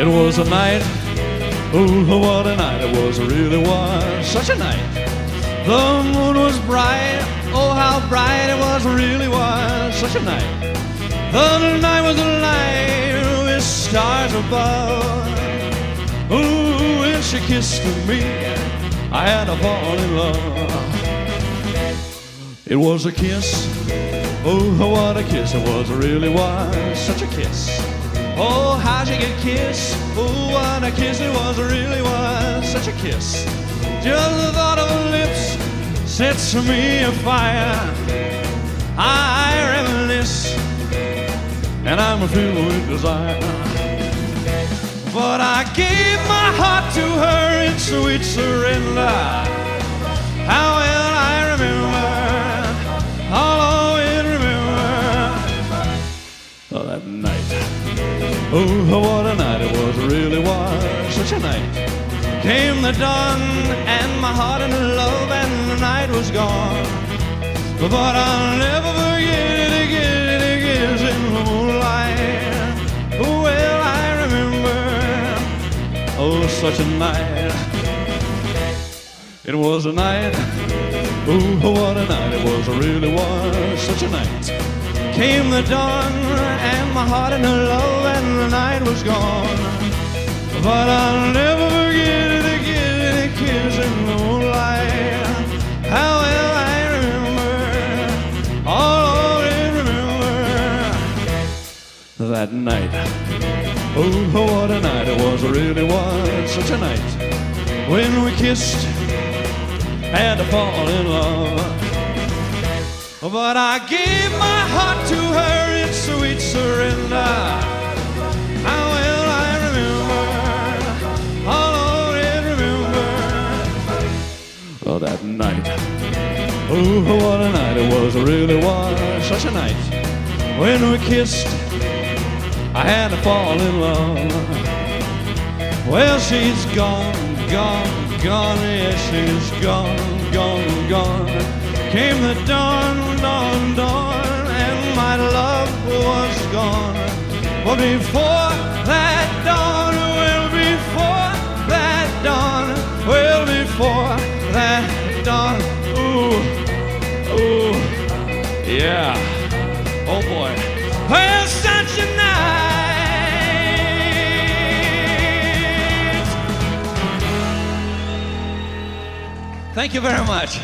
It was a night, oh, what a night it was, really was such a night. The moon was bright, oh, how bright it was, really was such a night. The night was alight with stars above. Ooh, when she kissed me, I had to fall in love. It was a kiss, oh, what a kiss it was, really was such a kiss. Oh, how she could kiss. Oh, what a kiss it was, really was such a kiss. Just the thought of her lips sets me afire. I reminisce, and I'm filled with desire. But I gave my heart to her in sweet surrender. Oh, what a night it was, really was such a night. Came the dawn and my heart in love and the night was gone. But I'll never forget it again, it again in the moonlight. Well, I remember, oh, such a night. It was a night, oh, what a night it was, really was such a night. Came the dawn and my heart in her love and the night was gone. But I'll never forget it again, a kiss in the moonlight. How well I remember, oh I'll always remember that night. Oh, what a night it was, really was such a night. When we kissed, had to fall in love. But I gave my heart to her in sweet surrender. How well I remember, oh I'll always remember oh, that night. Oh, what a night it was, really was such a night. When we kissed, I had to fall in love. Well, she's gone, gone, gone, yes, she's gone, gone, gone. Came the dawn, dawn, dawn, and my love was gone. But before that dawn, well, before that dawn, well, before that dawn, ooh, ooh, yeah, oh boy, well, such a night. Thank you very much.